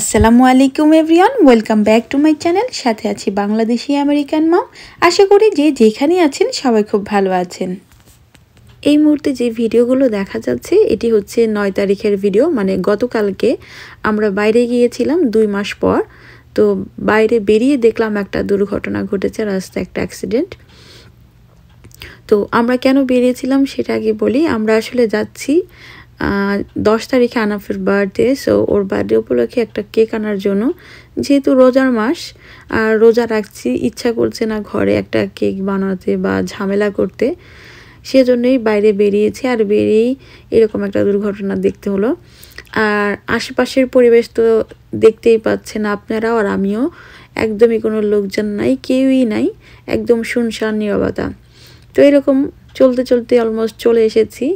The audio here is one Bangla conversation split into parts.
আসসালামু আলাইকুম everyone, welcome back to my channel, সাথে আছি বাংলাদেশি আমেরিকান মম। আশা করি যে যেখানে আছেন সবাই খুব ভালো আছেন। এই মুহূর্তে যে ভিডিওগুলো দেখা যাচ্ছে, এটি হচ্ছে নয় তারিখের ভিডিও মানে গতকালকে আমরা বাইরে গিয়েছিলাম দুই মাস পর। তো বাইরে বেরিয়ে দেখলাম একটা দুর্ঘটনা ঘটেছে, রাস্তায় একটা অ্যাক্সিডেন্ট তো আমরা কেন বেরিয়েছিলাম সেটা আগে বলি। আমরা আসলে যাচ্ছি দশ তারিখে আনাফের বার্থডে সো ওর বার্থডে উপলক্ষে একটা কেক আনার জন্য। যেহেতু রোজার মাস, আর রোজা রাখছি, ইচ্ছা করছে না ঘরে একটা কেক বানাতে বা ঝামেলা করতে, সেজন্যই বাইরে বেরিয়েছি। আর বেরিয়েই এরকম একটা দুর্ঘটনা দেখতে হলো। আর আশেপাশের পরিবেশ তো দেখতেই পাচ্ছেন আপনারাও আর আমিও। একদমই কোনো লোকজন নাই, কেউই নাই, একদম শুনশান নিরবতা। তো এরকম চলতে চলতে অলমোস্ট চলে এসেছি,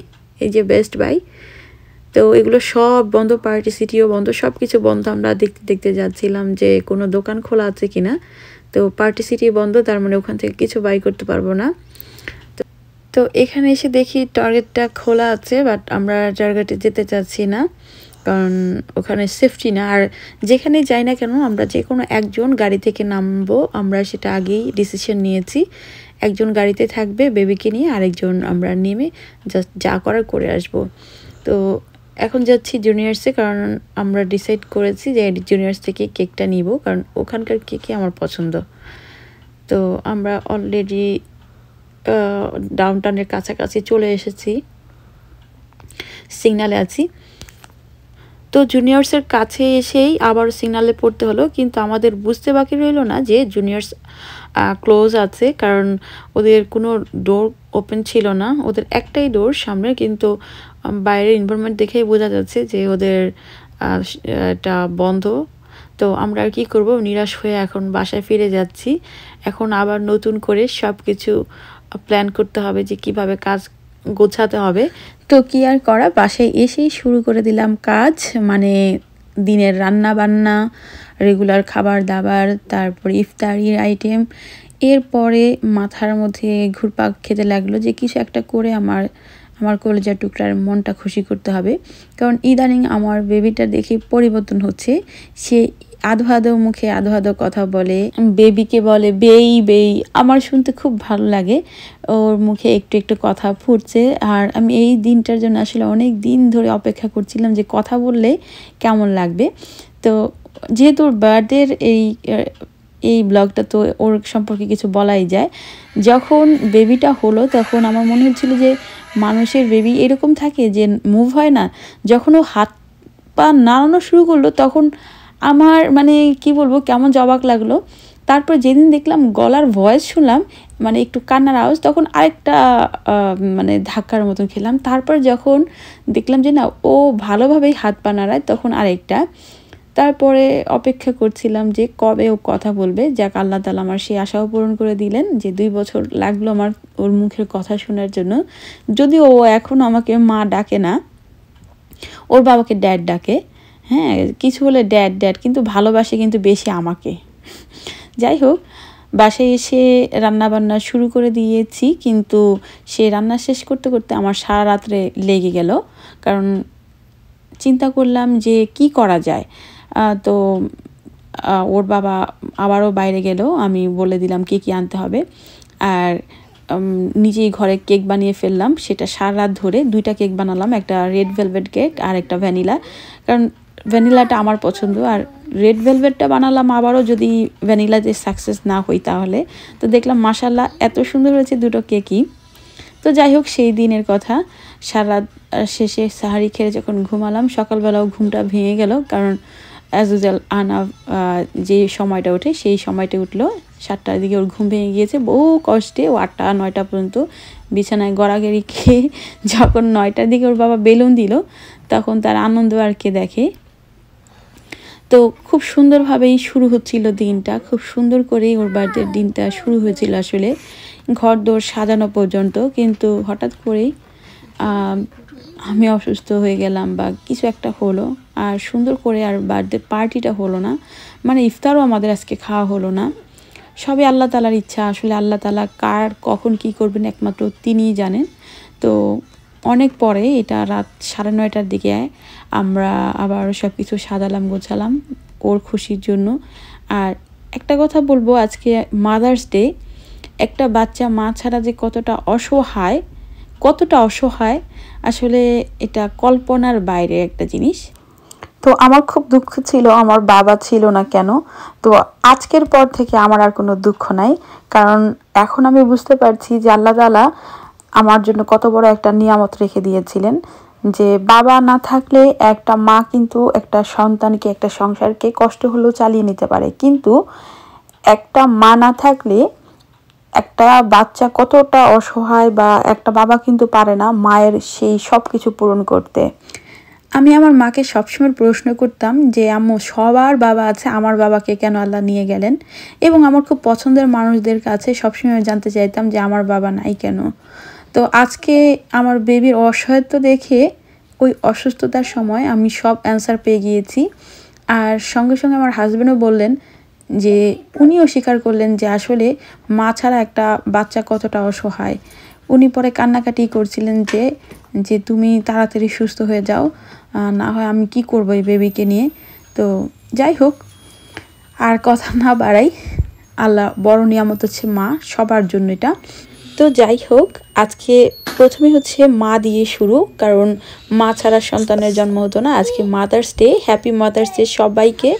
এই যে বেস্ট বাই তো এগুলো সব বন্ধ, পার্টি সিটিও বন্ধ সব কিছু বন্ধ। আমরা দেখতে দেখতে যাচ্ছিলাম যে কোনো দোকান খোলা আছে কিনা। তো পার্টি সিটি বন্ধ, তার মানে ওখান থেকে কিছু বাই করতে পারব না। তো এখানে এসে দেখি টার্গেটটা খোলা আছে, বাট আমরা টার্গেটে যেতে চাচ্ছি না। কারণ ওখানে সেফটি না। আর যেখানে যাই না কেন, আমরা যে কোনো একজন গাড়ি থেকে নামবো, আমরা সেটা আগেই ডিসিশন নিয়েছি। একজন গাড়িতে থাকবে, বেবিকে নিয়ে আরেকজন আমরা নেমে জাস্ট যা করার করে আসব। তো এখন যাচ্ছি জুনিয়র্সে কারণ আমরা ডিসাইড করেছি যে জুনিয়র্স থেকে কেকটা নিব, কারণ ওখানকার কেকই আমার পছন্দ। তো আমরা অলরেডি ডাউনটাউনের কাছাকাছি চলে এসেছি সিগনালে আছি। তো জুনিয়র্সের কাছে এসেই আবার সিগনালে পড়তে হলো, কিন্তু আমাদের বুঝতে বাকি রইল না যে জুনিয়র্স ক্লোজ আছে, কারণ ওদের কোনো ডোর ওপেন ছিল না। ওদের একটাই ডোর সামনে, কিন্তু বাইরের ইনভারমেন্ট দেখেই বোঝা যাচ্ছে যে ওদের এটা বন্ধ। তো আমরা আর কী করব? নিরাশ হয়ে এখন বাসায় ফিরে যাচ্ছি। এখন আবার নতুন করে সব কিছু প্ল্যান করতে হবে যে কীভাবে কাজ গোছাতে হবে। তো কি আর করা? বাসায় এসেই শুরু করে দিলাম কাজ মানে দিনের রান্না বান্না রেগুলার খাবার দাবার, তারপর ইফতারির আইটেম এরপরে মাথার মধ্যে ঘুরপাক খেতে লাগল যে কিছু একটা করে আমার আমার কলেজার টুকরার মনটা খুশি করতে হবে। কারণ ইদানিং আমার বেবিটা দেখে পরিবর্তন হচ্ছে। সে আধো আধো মুখে আধো আধো কথা বলে, বেবিকে বলে, বেই বেই। আমার শুনতে খুব ভালো লাগে। ওর মুখে একটু একটু কথা ফুটছে। আর আমি এই দিনটার জন্য আসলে অনেক দিন ধরে অপেক্ষা করছিলাম যে কথা বললে কেমন লাগবে। তো যেহেতু ওর বার্থডের এই এই ব্লগটা তো ওর সম্পর্কে কিছু বলাই যায়। যখন বেবিটা হলো তখন আমার মনে হচ্ছিল যে মানুষের বেবি এরকম থাকে যে মুভ হয় না। যখন ও হাত পা নাড়ানো শুরু করল তখন আমার মানে কি বলব, কেমন জবাক লাগল। তারপর যেদিন দেখলাম গলার ভয়েস শুনলাম মানে একটু কান্নার আওয়াজ, তখন আরেকটা মানে ধাক্কার মতন খেলাম। তারপর যখন দেখলাম যে না, ও ভালোভাবেই হাত পা নাড়ায়, তখন আরেকটা। তারপরে অপেক্ষা করছিলাম যে কবে ও কথা বলবে। যাক, আল্লাহ তালা আমার সেই আশাও পূরণ করে দিলেন যে দুই বছর লাগল আমার ওর মুখের কথা শোনার জন্য। যদিও ও এখন আমাকে মা ডাকে না, ওর বাবাকে ড্যাড ডাকে। হ্যাঁ কিছু হলে ড্যাড ড্যাড কিন্তু ভালোবাসে কিন্তু বেশি আমাকে। যাই হোক, বাসায় এসে রান্না বান্না শুরু করে দিয়েছি, কিন্তু সে রান্না শেষ করতে করতে আমার সারা রাত্রে লেগে গেল। কারণ চিন্তা করলাম যে কি করা যায়। তো ওর বাবা আবারও বাইরে গেল। আমি বলে দিলাম কে কী আনতে হবে। আর নিজেই ঘরে কেক বানিয়ে ফেললাম। সেটা সারা রাত ধরে দুইটা কেক বানালাম, একটা রেড ভেলভেট কেক আর একটা ভ্যানিলা কারণ ভ্যানিলাটা আমার পছন্দ। আর রেড ভেলভেটটা বানালাম আবারও যদি ভ্যানিলাতে সাকসেস না হই তাহলে। তো দেখলাম মাসাল্লাহ এত সুন্দর হয়েছে দুটো কেকই তো যাই হোক, সেই দিনের কথা। সারা শেষে সাহারি খেয়ে যখন ঘুমালাম, সকালবেলাও ঘুমটা ভেঙে গেল। কারণ অ্যাজ ইউজাল আনা যে সময়টা ওঠে, সেই সময়টা উঠল। সাতটার দিকে ওর ঘুম ভেঙে গিয়েছে, বহু কষ্টে ও আটটা, নয়টা পর্যন্ত বিছানায় গড়াগড়ি খেয়ে যখন নয়টার দিকে ওর বাবা বেলুন দিল, তখন তার আনন্দ আর কে দেখে। তো খুব সুন্দরভাবেই শুরু হচ্ছিল দিনটা, খুব সুন্দর করেই ওর বার্থডের দিনটা শুরু হয়েছিল আসলে। ঘর দোর সাজানো পর্যন্ত, কিন্তু হঠাৎ করেই আমি অসুস্থ হয়ে গেলাম বা কিছু একটা হলো, আর সুন্দর করে আর বার্থডে পার্টিটা হলো না। মানে ইফতারও আমাদের আজকে খাওয়া হলো না। সবই আল্লাহ তালার ইচ্ছা। আসলে আল্লাহ তালা কার, কখন কি করবেন একমাত্র তিনিই জানেন। তো অনেক পরে এটা রাত সাড়ে নয়টার দিকে আমরা আবার সব কিছু সাজালাম, গোছালাম, ওর খুশির জন্য। আর একটা কথা বলব, আজকে মাদার্স ডে একটা বাচ্চা মা ছাড়া যে কতটা অসহায় কতটা অসহায়, আসলে এটা কল্পনার বাইরে একটা জিনিস। তো আমার খুব দুঃখ ছিল, আমার বাবা ছিল না কেন? তো আজকের পর থেকে আমার আর কোনো দুঃখ নাই, কারণ এখন আমি বুঝতে পারছি যে আল্লাহ তালা আমার জন্য কত বড় একটা নিয়ামত রেখে দিয়েছিলেন, যে বাবা না থাকলে একটা মা কিন্তু একটা সন্তানকে, একটা সংসারকে কষ্ট হলেও চালিয়ে নিতে পারে। কিন্তু একটা মা না থাকলে একটা বাচ্চা কতটা অসহায় বা একটা বাবা কিন্তু পারে না মায়ের সেই সব কিছু পূরণ করতে? আমি আমার মাকে সবসময় প্রশ্ন করতাম যে, আম্মু, সবার বাবা আছে, আমার বাবাকে কেন আল্লাহ নিয়ে গেলেন? এবং আমার খুব পছন্দের মানুষদের কাছে সবসময় জানতে চাইতাম যে, আমার বাবা নাই কেন? তো আজকে আমার বেবির অসহায়ত্ব দেখে ওই অসুস্থতার সময় আমি সব অ্যান্সার পেয়ে গিয়েছি। আর সঙ্গে সঙ্গে আমার হাজব্যান্ডও বললেন যে উনিও স্বীকার করলেন যে আসলে মা ছাড়া একটা বাচ্চা কতটা অসহায়। উনি পরে কান্নাকাটি করছিলেন যে যে তুমি তাড়াতাড়ি সুস্থ হয়ে যাও না হয় আমি কি করব এই বেবিকে নিয়ে। তো যাই হোক, আর কথা না বাড়াই, আল্লাহ বড় নিয়ামত হচ্ছে মা, সবার জন্য এটা। তো যাই হোক, আজকে প্রথমে হচ্ছে মা দিয়ে শুরু, কারণ মা ছাড়া সন্তানের জন্ম হতো না। আজকে mother's day happy mother's day সবাইকে,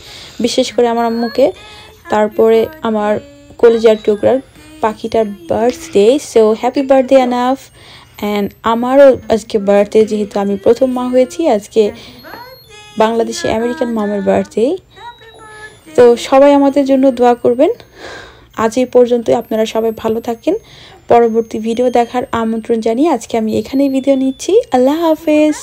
বিশেষ করে আমার আম্মুকে। তারপরে আমার কলেজার টুকরার পাখিটার birthday so happy birthday Anaf and আমারও আজকে বার্থডে যেহেতু আমি প্রথম মা হয়েছি, আজকে বাংলাদেশে আমেরিকান মামের বার্থডে তো সবাই আমাদের জন্য দোয়া করবেন। আজ এই পর্যন্তই, আপনারা সবাই ভালো থাকেন। পরবর্তী ভিডিও দেখার আমন্ত্রণ জানিয়ে আজকে আমি এখানেই ভিডিও নিচ্ছি। আল্লাহ হাফেজ।